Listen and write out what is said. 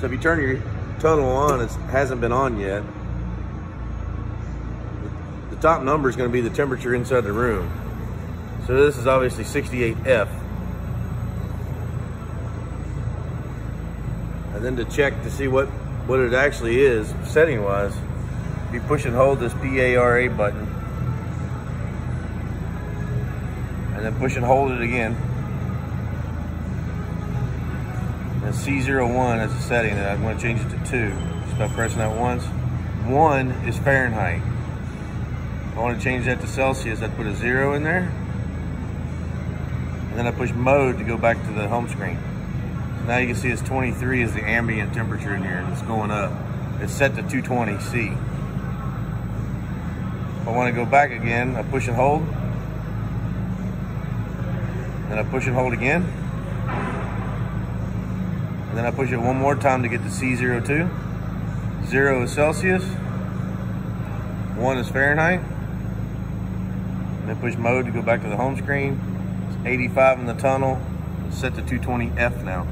So if you turn your tunnel on, it hasn't been on yet. The top number is going to be the temperature inside the room. So this is obviously 68F. And then to check to see what, what it actually is, setting wise, you push and hold this PARA button. And then push and hold it again. And C01 is a setting that I'm going to change it to 2. Just by pressing that once. 1 is Fahrenheit. I want to change that to Celsius, I'd put a 0 in there. And then I push mode to go back to the home screen. So now you can see it's 23 is the ambient temperature in here and it's going up. It's set to 220 C. If I want to go back again, I push and hold. Then I push and hold again. Then I push it one more time to get to C02. Zero is Celsius. One is Fahrenheit. Then push mode to go back to the home screen. It's 85 in the tunnel. Set to 220F now.